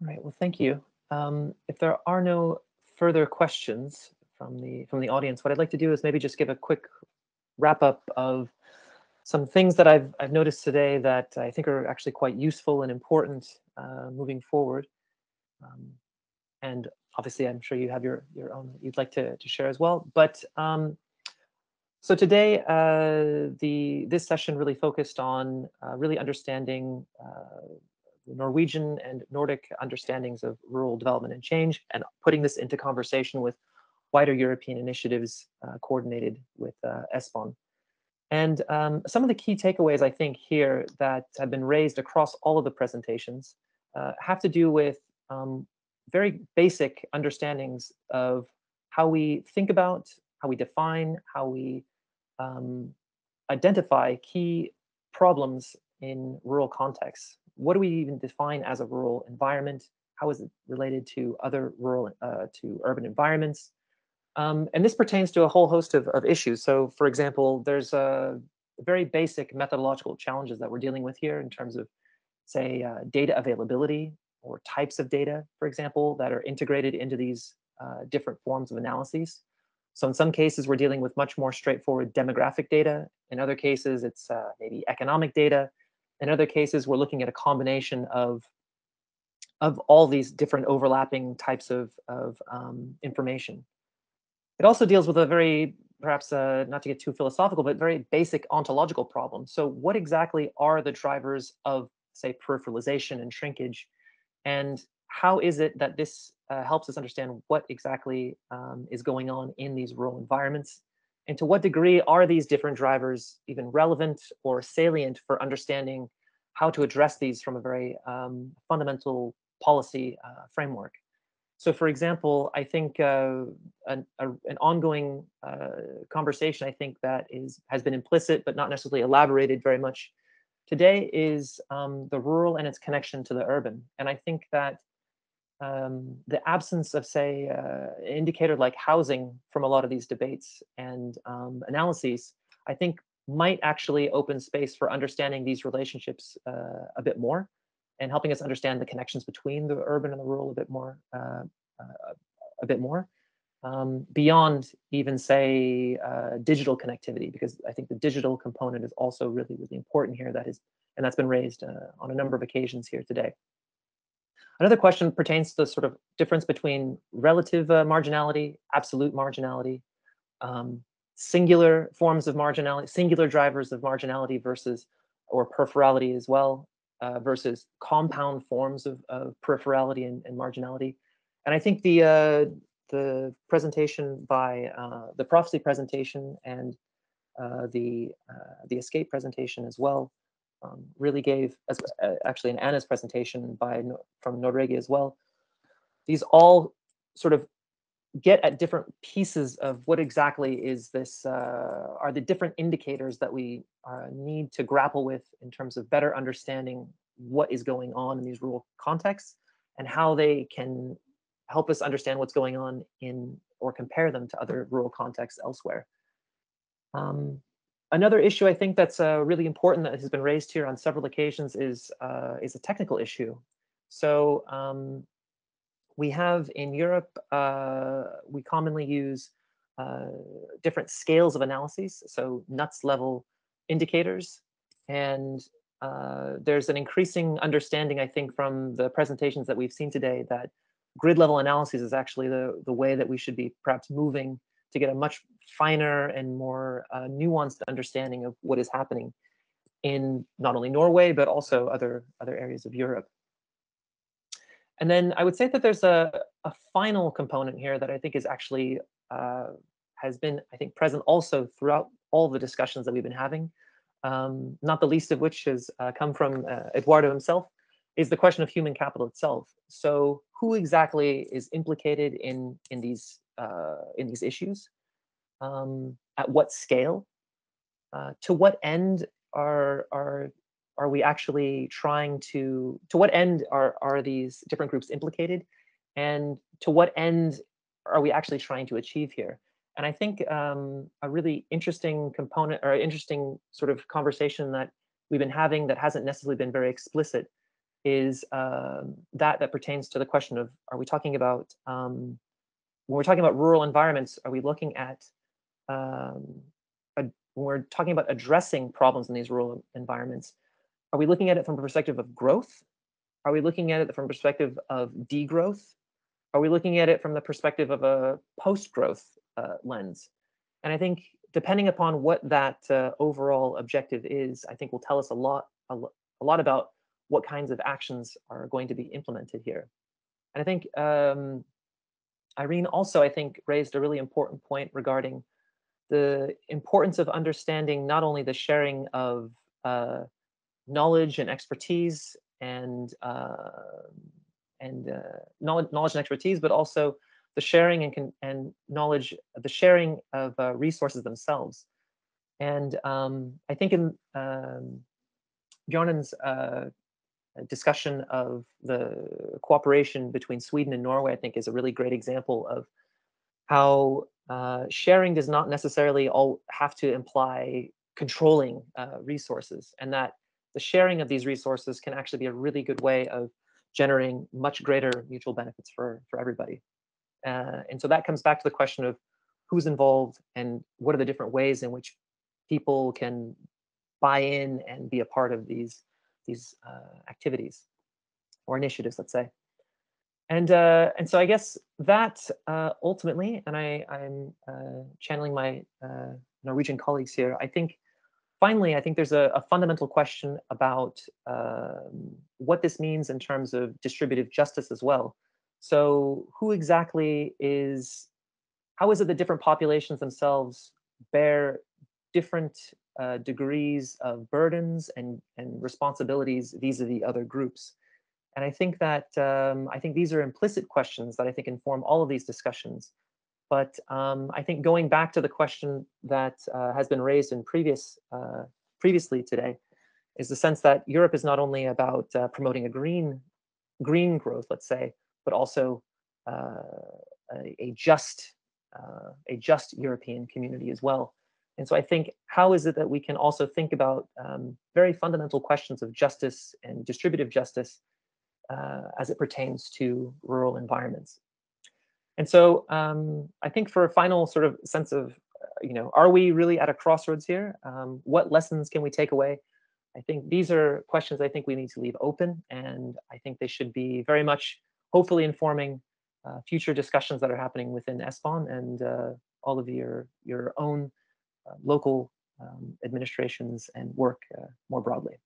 All right. Well, thank you. Um, if there are no further questions from the from the audience, what I'd like to do is maybe just give a quick wrap up of some things that I've I've noticed today that I think are actually quite useful and important uh, moving forward. Um, and obviously, I'm sure you have your your own that you'd like to to share as well. But um, so today, uh, the this session really focused on uh, really understanding uh, Norwegian and Nordic understandings of rural development and change, and putting this into conversation with wider European initiatives uh, coordinated with uh, Espon. And um, some of the key takeaways I think here that have been raised across all of the presentations uh, have to do with um, very basic understandings of how we think about, how we define, how we um, identify key problems in rural contexts what do we even define as a rural environment? How is it related to other rural, uh, to urban environments? Um, and this pertains to a whole host of, of issues. So for example, there's a very basic methodological challenges that we're dealing with here in terms of, say, uh, data availability or types of data, for example, that are integrated into these uh, different forms of analyses. So in some cases, we're dealing with much more straightforward demographic data. In other cases, it's uh, maybe economic data. In other cases, we're looking at a combination of of all these different overlapping types of, of um, information. It also deals with a very, perhaps uh, not to get too philosophical, but very basic ontological problem. So what exactly are the drivers of, say, peripheralization and shrinkage? And how is it that this uh, helps us understand what exactly um, is going on in these rural environments and to what degree are these different drivers even relevant or salient for understanding how to address these from a very um, fundamental policy uh, framework? So, for example, I think uh, an, a, an, ongoing uh, conversation, I think that is has been implicit but not necessarily elaborated very much today, is um, the rural and its connection to the urban. And I think that um, the absence of, say, uh, indicator like housing from a lot of these debates and um, analyses, I think might actually open space for understanding these relationships uh, a bit more and helping us understand the connections between the urban and the rural a bit more, uh, uh a bit more. Um, beyond even say uh, digital connectivity, because I think the digital component is also really, really important here. That is, and that's been raised uh, on a number of occasions here today. Another question pertains to the sort of difference between relative uh, marginality, absolute marginality, um, singular forms of marginality, singular drivers of marginality versus, or peripherality as well, uh, versus compound forms of, of peripherality and, and, marginality. And I think the uh, the presentation by uh, the PROFECY presentation and uh, the uh, the escape presentation as well um, really gave, as, uh, actually in Anna's presentation by from Norway as well, these all sort of get at different pieces of what exactly is this, uh, are the different indicators that we uh, need to grapple with in terms of better understanding what is going on in these rural contexts and how they can help us understand what's going on in or compare them to other rural contexts elsewhere. Um, Another issue I think that's uh, really important that has been raised here on several occasions is uh, is a technical issue. So um, we have in Europe, uh, we commonly use uh, different scales of analyses, so NUTS level indicators. And uh, there's an increasing understanding, I think, from the presentations that we've seen today that grid level analysis is actually the, the way that we should be perhaps moving to get a much finer and more uh, nuanced understanding of what is happening in not only Norway, but also other, other areas of Europe. And then I would say that there's a, a final component here that I think is actually uh, has been, I think, present also throughout all the discussions that we've been having, um, not the least of which has uh, come from uh, Eduardo himself, is the question of human capital itself. So who exactly is implicated in, in these uh, in these issues? Um, at what scale? Uh, to what end are are are we actually trying to? To what end are are these different groups implicated, and to what end are we actually trying to achieve here? And I think um, a really interesting component or interesting sort of conversation that we've been having that hasn't necessarily been very explicit is um, that that pertains to the question of are we talking about um, when we're talking about rural environments are we looking at um, a, when we're talking about addressing problems in these rural environments are we looking at it from a perspective of growth? Are we looking at it from a perspective of degrowth? Are we looking at it from the perspective of a post-growth uh, lens? And i think depending upon what that uh, overall objective is i think will tell us a lot a, a lot about what kinds of actions are going to be implemented here. And I think um, Irene also, I think, raised a really important point regarding the importance of understanding not only the sharing of uh, knowledge and expertise and uh, and uh, knowledge, knowledge and expertise, but also the sharing and and knowledge, the sharing of uh, resources themselves. And um, I think in um, uh, discussion of the cooperation between Sweden and Norway, I think, is a really great example of how uh, sharing does not necessarily all have to imply controlling uh, resources, and that the sharing of these resources can actually be a really good way of generating much greater mutual benefits for for everybody. Uh, and so that comes back to the question of who's involved and what are the different ways in which people can buy in and be a part of these these uh, activities or initiatives, let's say. And uh, and so I guess that uh, ultimately, and I I'm uh, channeling my uh, Norwegian colleagues here. I think finally, I think there's a, a fundamental question about um, what this means in terms of distributive justice as well. So who exactly is? How is it that different populations themselves bear different uh, degrees of burdens and, and responsibilities vis-a-vis other groups. And I think that um, I think these are implicit questions that I think inform all of these discussions. But um, I think going back to the question that uh, has been raised in previous uh, previously today is the sense that Europe is not only about uh, promoting a green green growth, let's say, but also uh, a, a, just uh, a just European community as well. And so I think, how is it that we can also think about um, very fundamental questions of justice and distributive justice uh, as it pertains to rural environments? And so um, I think for a final sort of sense of, uh, you know, are we really at a crossroads here? Um, what lessons can we take away? I think these are questions I think we need to leave open, and I think they should be very much, hopefully, informing uh, future discussions that are happening within Espon and uh, all of your your own uh, local um, administrations and work uh, more broadly.